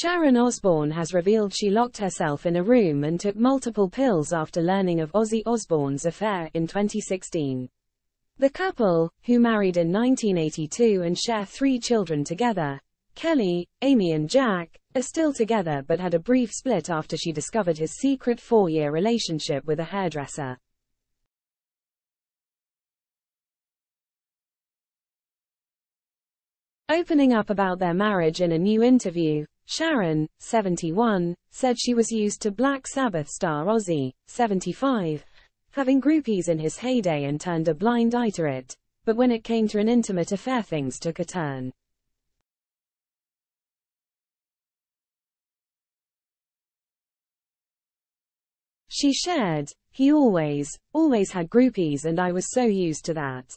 Sharon Osbourne has revealed she locked herself in a room and took multiple pills after learning of Ozzy Osbourne's affair in 2016. The couple, who married in 1982 and share three children together, Kelly, Amy and Jack, are still together but had a brief split after she discovered his secret four-year relationship with a hairdresser. Opening up about their marriage in a new interview, Sharon, 71, said she was used to Black Sabbath star Ozzy, 75, having groupies in his heyday and turned a blind eye to it, but when it came to an intimate affair things took a turn. She shared, he always, always had groupies and I was so used to that.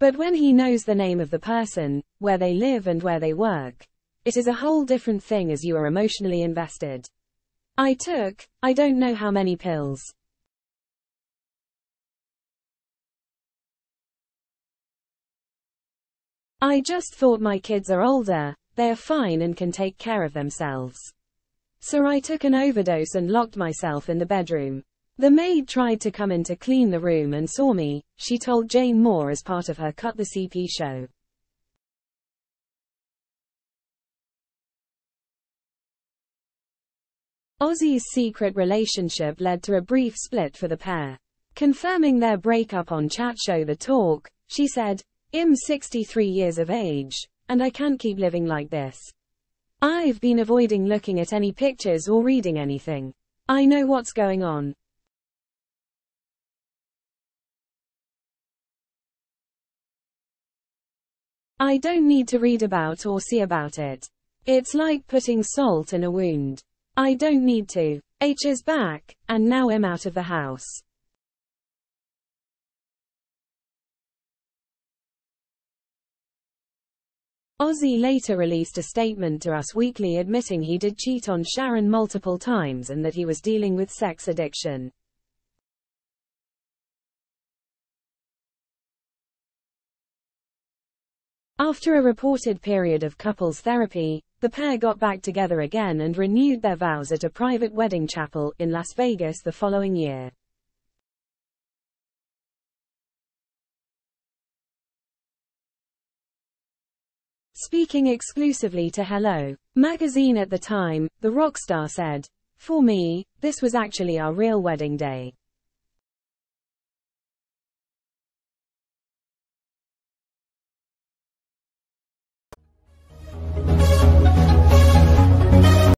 But when he knows the name of the person, where they live and where they work, it is a whole different thing as you are emotionally invested. I took, I don't know how many pills. I just thought my kids are older, they are fine and can take care of themselves. So I took an overdose and locked myself in the bedroom. The maid tried to come in to clean the room and saw me, she told Jane Moore as part of her Cut the CP show. Ozzy's secret relationship led to a brief split for the pair. Confirming their breakup on chat show The Talk, she said, I'm 63 years of age, and I can't keep living like this. I've been avoiding looking at any pictures or reading anything. I know what's going on. I don't need to read about or see about it. It's like putting salt in a wound. I don't need to. H is back, and now I'm out of the house. Ozzy later released a statement to Us Weekly admitting he did cheat on Sharon multiple times and that he was dealing with sex addiction. After a reported period of couples therapy, the pair got back together again and renewed their vows at a private wedding chapel in Las Vegas the following year. Speaking exclusively to Hello! magazine at the time, the rock star said, For me, this was actually our real wedding day.